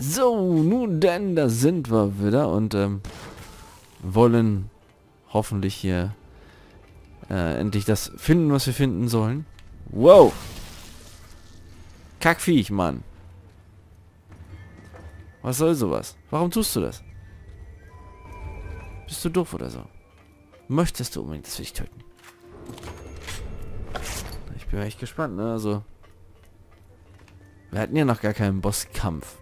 So, nun denn, da sind wir wieder und ähm, wollen hoffentlich hier äh, endlich das finden, was wir finden sollen. Wow! Kackviech, Mann. Was soll sowas? Warum tust du das? Bist du doof oder so? Möchtest du unbedingt das Viech töten? Ich bin echt gespannt, ne? Also... Wir hatten ja noch gar keinen Bosskampf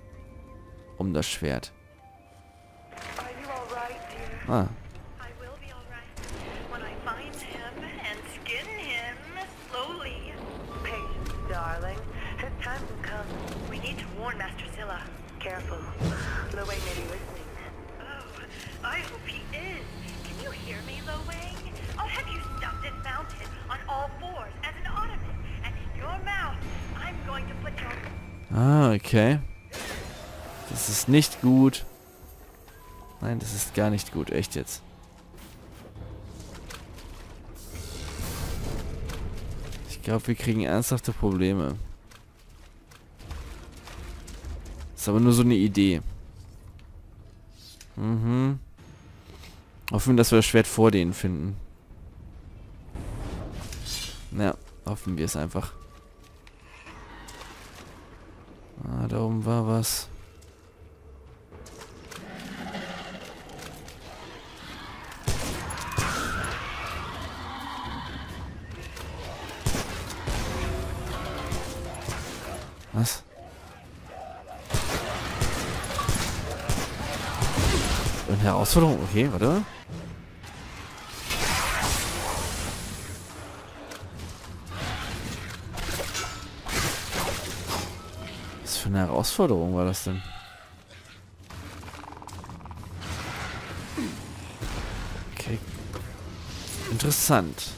um das Schwert. Warn Master Zilla. Careful. Lo Wei may be listening. Oh, I hope he is. Can you hear me, Lo Wang? I'll have you stuffed and mounted on all fours as an ottoman. And in your mouth, I'm going to put your... Ah, okay. Das ist nicht gut. Nein, das ist gar nicht gut. Echt jetzt. Ich glaube, wir kriegen ernsthafte Probleme. Ist aber nur so eine Idee. Mhm. Hoffen dass wir das Schwert vor denen finden. Ja, hoffen wir es einfach. Ah, da oben war. Was? Herausforderung? Okay, warte. Was für eine Herausforderung war das denn? Okay. Interessant.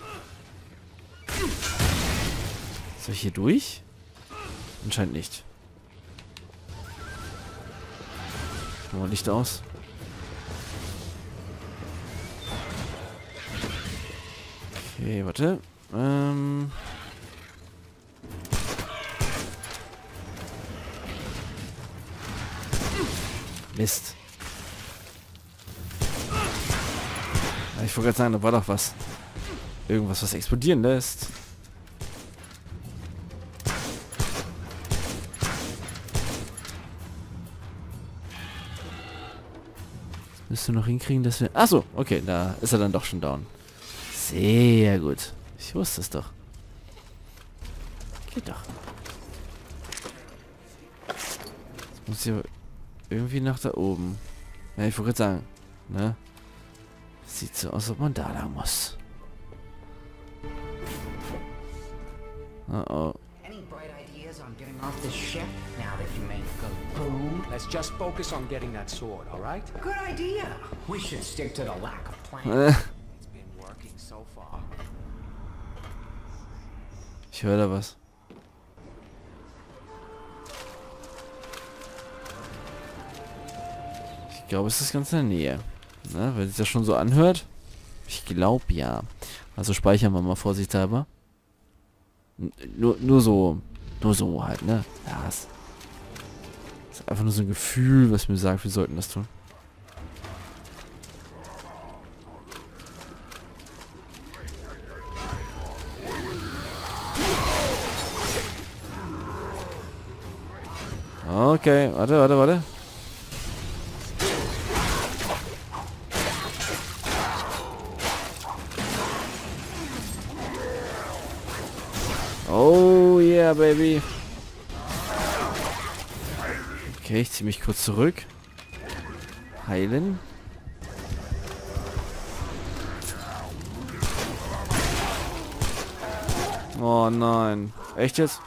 Soll ich hier durch? Anscheinend nicht. Machen wir Licht aus. Okay, warte. Ähm... Mist. Ich wollte gerade sagen, da war doch was. Irgendwas, was explodieren lässt. Müsst du noch hinkriegen, dass wir... Achso, okay, da ist er dann doch schon down. Sehr gut. Ich wusste es doch. Geht doch. Jetzt muss hier irgendwie nach da oben. Ja, ich wollte gerade sagen, ne? Sieht so aus, als ob man da lang muss. Oh oh. Any bright ideas on getting off this ship now that you made go boom? Let's just focus on getting that sword, all right? Good idea. We should stick to the lack of plan. Äh, It's been working so far. Ich höre da was. Ich glaube, es ist ganz in der Nähe. Ne, wenn sich das schon so anhört. Ich glaube ja. Also speichern wir mal vorsichtshalber. N nur, nur so. Nur so halt, ne? Ja, ist einfach nur so ein Gefühl, was mir sagt, wir sollten das tun. Okay, warte, warte, warte. Oh yeah, baby. Okay, ich ziehe mich kurz zurück. Heilen. Oh nein. Echt jetzt?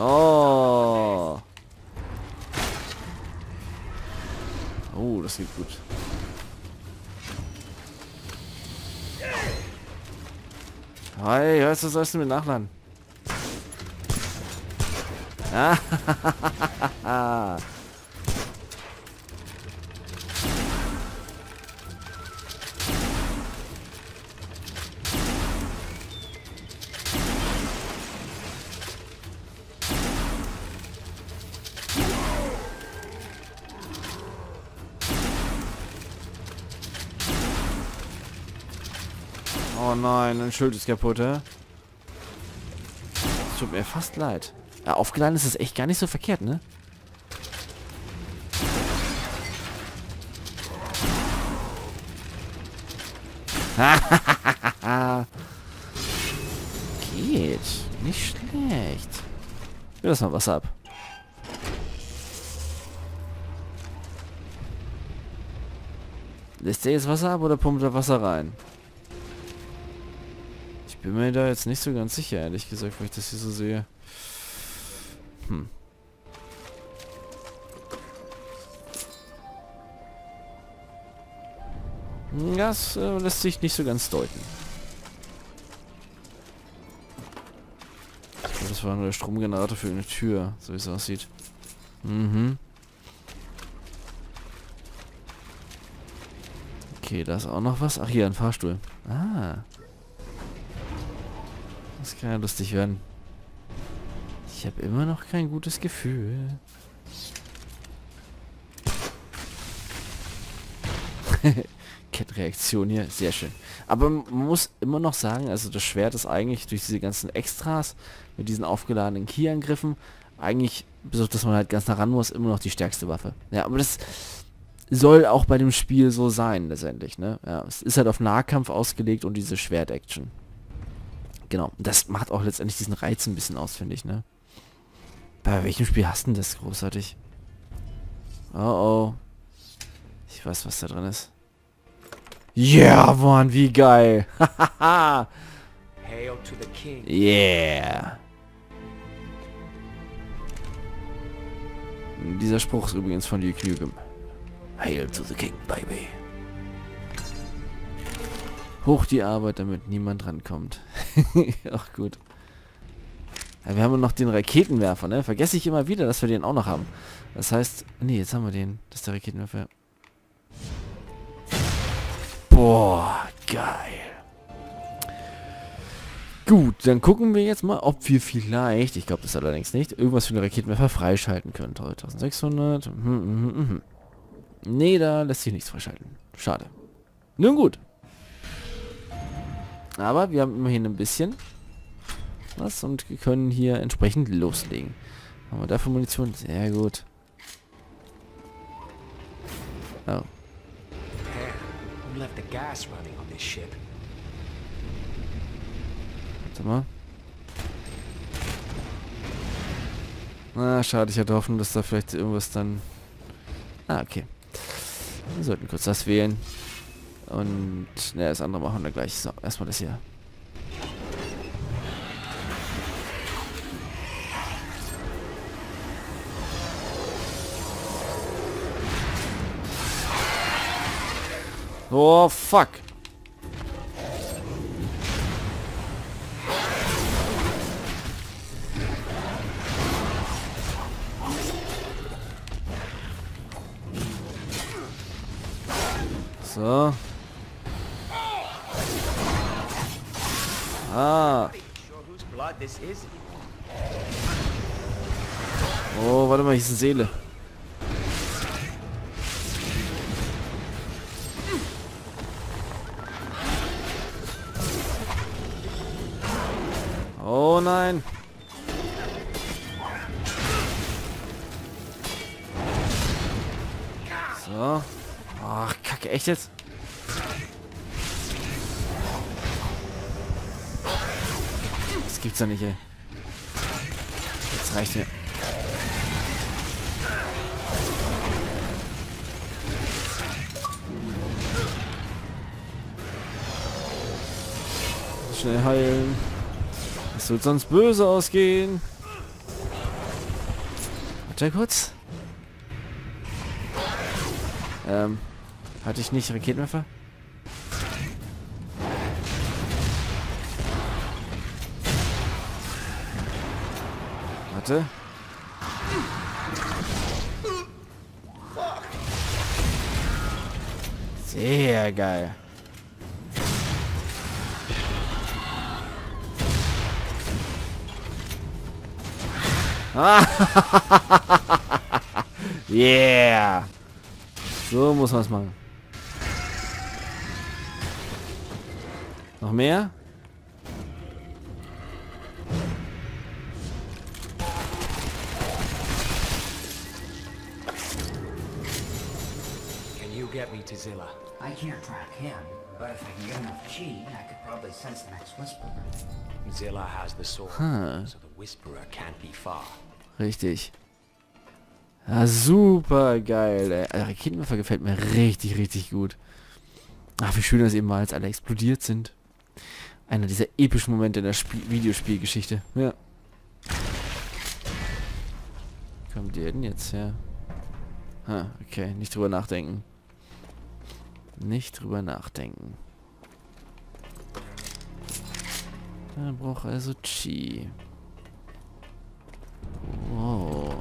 Oh. Oh, das sieht gut. Hi, du, sollst du mir nachladen? Ah, nein, ein Schild ist kaputt, hä? Das tut mir fast leid. Ja, aufgeladen ist es echt gar nicht so verkehrt, ne? Geht. Nicht schlecht. Will das mal Wasser ab. Lässt der jetzt Wasser ab oder pumpt er Wasser rein? Ich bin mir da jetzt nicht so ganz sicher, ehrlich gesagt, wo ich das hier so sehe. Hm. Das äh, lässt sich nicht so ganz deuten. Glaub, Das war nur der Stromgenerator für eine Tür, so wie es aussieht. Mhm. Okay, da ist auch noch was. Ach, hier, ein Fahrstuhl. Ah. Das kann ja lustig werden. Ich habe immer noch kein gutes Gefühl. Kettenreaktion hier, sehr schön. Aber man muss immer noch sagen, also das Schwert ist eigentlich durch diese ganzen Extras mit diesen aufgeladenen Key-Angriffen eigentlich, bis dass man halt ganz nah ran muss, immer noch die stärkste Waffe. Ja, aber das soll auch bei dem Spiel so sein, letztendlich, ne? Ja, es ist halt auf Nahkampf ausgelegt und diese Schwert-Action. Genau, das macht auch letztendlich diesen Reiz ein bisschen aus, finde ich, ne? Bei welchem Spiel hast du denn das großartig? Oh oh. Ich weiß, was da drin ist. Yeah, Mann, wie geil. Hail to the king. yeah. Dieser Spruch ist übrigens von Duke Nukem. Hail to the King, baby. Hoch die Arbeit, damit niemand rankommt. Ach gut. Ja, wir haben noch den Raketenwerfer, ne? Vergesse ich immer wieder, dass wir den auch noch haben. Das heißt, nee, jetzt haben wir den. Das ist der Raketenwerfer. Boah, geil. Gut, dann gucken wir jetzt mal, ob wir vielleicht, ich glaube das allerdings nicht, irgendwas für den Raketenwerfer freischalten können. 1600. Mhm, mhm, mhm. Nee, da lässt sich nichts freischalten. Schade. Nun gut. Aber wir haben immerhin ein bisschen was und können hier entsprechend loslegen. Haben wir dafür Munition? Sehr gut. Oh. Warte mal. Na, schade, ich hatte Hoffnung, dass da vielleicht irgendwas dann... Ah, okay. Wir sollten kurz das wählen. Und, ne, das andere machen wir gleich. So, erstmal das hier. Oh, fuck. So. Ah. Oh, warte mal, hier ist eine Seele. Oh nein. So. Ach, kacke, echt jetzt? Das gibt's ja nicht, ey. Jetzt reicht mir. Schnell heilen. Es wird sonst böse ausgehen. Warte kurz. Ähm, hatte ich nicht Raketenwerfer? Warte. Sehr geil. yeah. So muss man es machen. Noch mehr? Can you get me to Zilla? I can't track him, but if I can get enough chi, I could probably sense the next whisperer. Zilla has the sword, Huh. so the Whisperer can't be far. Richtig. Ja, super geil. Ey. Raketenwerfer gefällt mir richtig, richtig gut. Ach, wie schön das eben war, als alle explodiert sind. Einer dieser epischen Momente in der Spiel Videospielgeschichte. Ja. Kommt der denn jetzt her? Ha, okay. Nicht drüber nachdenken. Nicht drüber nachdenken. Er braucht also Chi. Wow.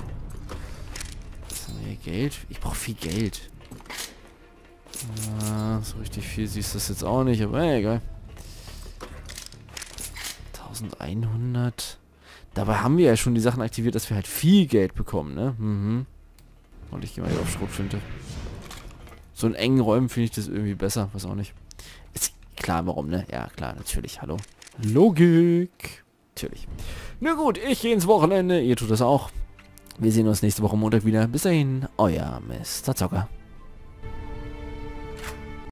Was haben wir? Geld? Ich brauche viel Geld. Ah, so richtig viel siehst du das jetzt auch nicht, aber egal. 1100. Dabei haben wir ja schon die Sachen aktiviert, dass wir halt viel Geld bekommen, ne? Mhm. Und ich gehe mal hier auf Schrotflinte. So in engen Räumen finde ich das irgendwie besser, was auch nicht. Ist klar, warum, ne? Ja, klar, natürlich, hallo. Logik. Natürlich. Na gut, ich gehe ins Wochenende, ihr tut das auch. Wir sehen uns nächste Woche Montag wieder. Bis dahin, euer Mr. Zocker.